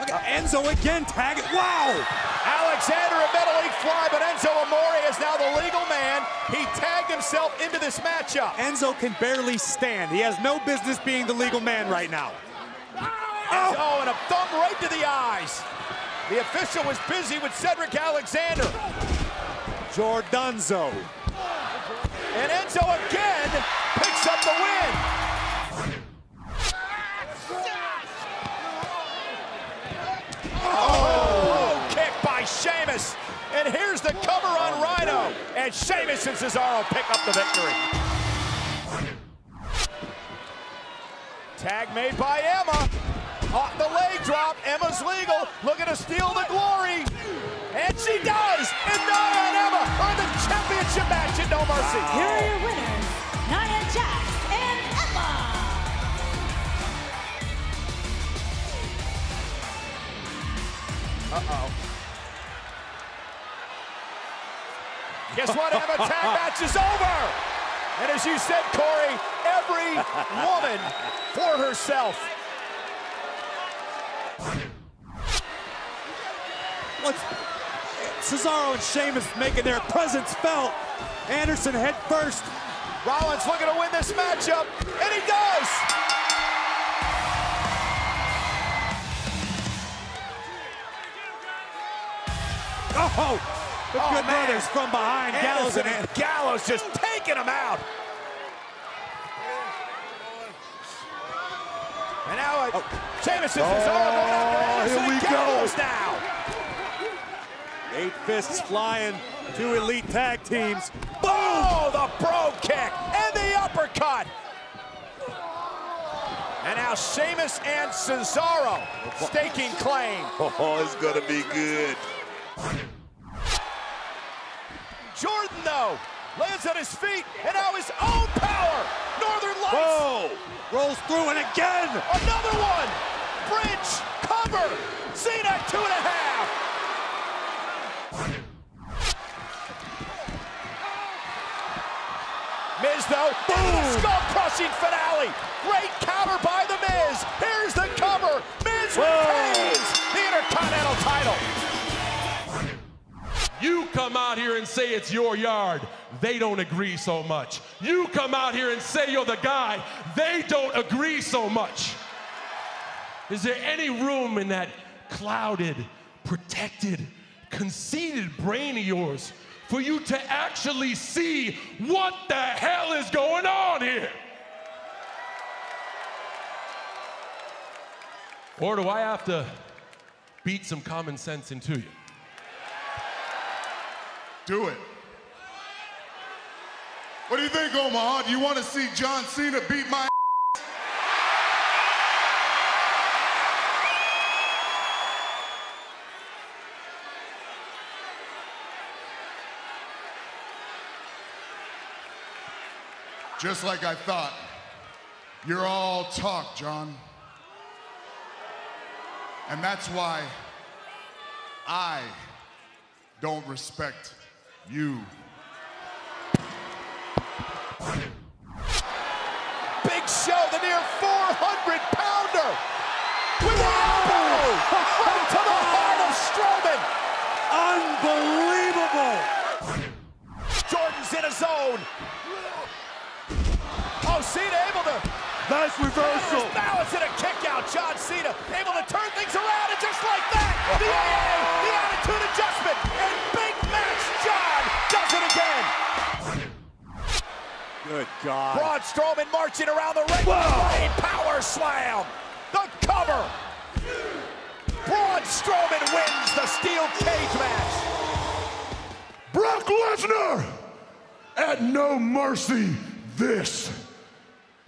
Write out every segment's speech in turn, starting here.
Look at Enzo again, tag it. Wow! Alexander a middle league fly, but Enzo Amore is now the legal man. He tagged himself into this matchup. Enzo can barely stand. He has no business being the legal man right now. Oh, oh and a thumb right to the eyes. The official was busy with Cedric Alexander. Jordunzo. And Enzo again picks up the win. Oh, kick by Sheamus. And here's the cover on Rhino. And Sheamus and Cesaro pick up the victory. Tag made by Emma. Off the leg drop. Emma's legal. Looking to steal the glory. And she does. And Nia and Emma are the championship match at No Mercy. Wow. Guess what, Emma? Tag match is over. And as you said, Corey, every woman for herself. What's Cesaro and Sheamus making their presence felt. Anderson head first. Rollins looking to win this matchup, and he does! Oh, the oh, Good man. Brothers from behind. Gallows Anderson and and Gallows just taking him out. And now Sheamus and Cesaro going after here we and go. Now. Eight fists flying. Two elite tag teams. Boom! Oh, the bro kick and the uppercut. And now Sheamus and Cesaro staking claim. Oh, it's gonna be good. Jordan, though, lands on his feet, and now his own power. Northern Lights. Whoa! Rolls through and again. Another one. Bridge, cover. Cena, two and a half. Miz, though, boom! Skull-crushing finale. Great counter by The Miz. Here's the come out here and say it's your yard, they don't agree so much. You come out here and say you're the guy, they don't agree so much. Is there any room in that clouded, protected, conceited brain of yours for you to actually see what the hell is going on here? Or do I have to beat some common sense into you? Do it. What do you think, Omaha? Do you want to see John Cena beat my Just like I thought. You're all talk, John. And that's why I don't respect you. Big Show, the near 400 pounder. With an elbow right to the heart of Strowman. Unbelievable. Jordan's in a zone. Oh, Cena able to Nice reversal. There's balance and a kick out. John Cena able to turn things around and just like that, the AA, the attitude adjustment, and big Good God. Braun Strowman marching around the ring. Great power slam. The cover. Braun Strowman wins the steel cage match. Brock Lesnar! At No Mercy, this,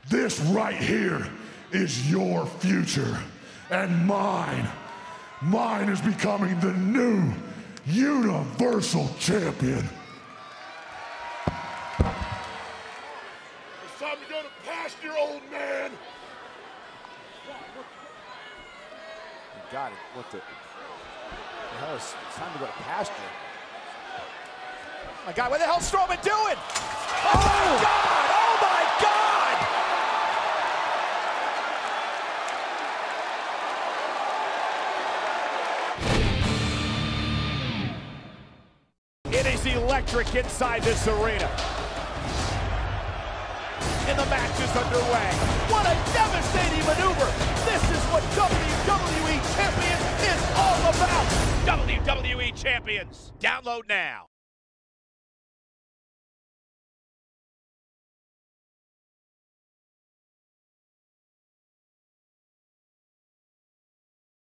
this right here is your future. And mine, mine is becoming the new Universal Champion. time to go to pasture, old man. You got it. What the? the hell is it's time to go to pasture? Oh my God, what the hell is Strowman doing? Oh, oh my God! Oh my God! It is electric inside this arena. And the match is underway. What a devastating maneuver. This is what WWE Champion is all about. WWE Champions. Download now.